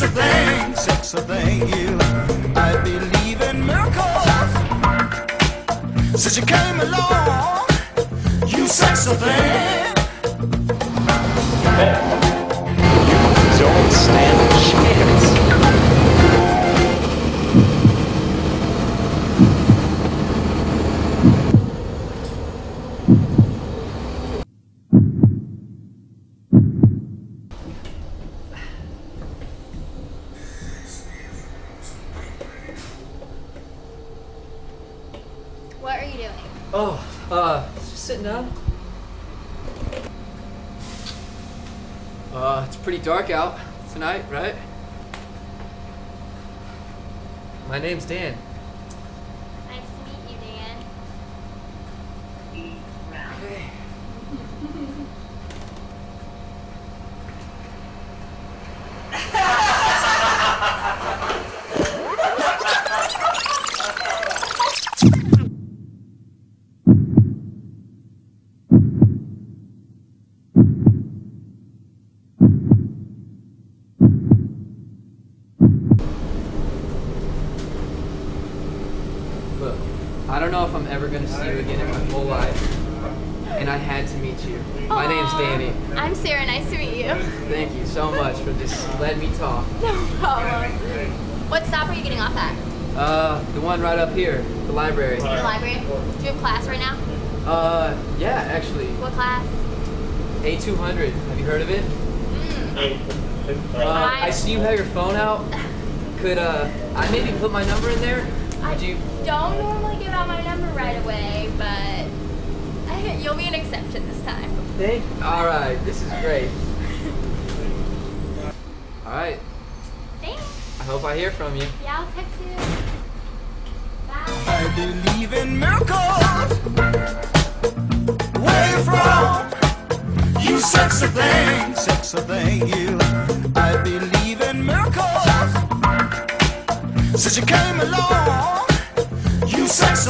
Such a thing, such a thing, you. I believe in miracles. Since you came along, you sex a thing. You don't stand a chance. Thank you. Oh, uh, sitting down. Uh, it's pretty dark out tonight, right? My name's Dan. Nice to meet you, Dan. Hey. Look, I don't know if I'm ever gonna see you again in my whole life, and I had to meet you. My name's Danny. I'm Sarah. Nice to meet you. Thank you so much for just letting me talk. No problem. What stop are you getting off at? Uh, the one right up here, the library. The library? Do you have class right now? Uh, yeah, actually, What class? A200. Have you heard of it? Mm. Uh, I see you have your phone out. Could uh, I maybe put my number in there? I Would you? don't normally give out my number right away, but you'll be an exception this time. Thank. All right, this is great. All right, Thanks. I hope I hear from you. Yeah, I'll text you. Bye. I believe in miracles. Where you from? You sexy thing, sexy thing, you. I believe in miracles. Since you came along,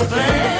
sexy thing.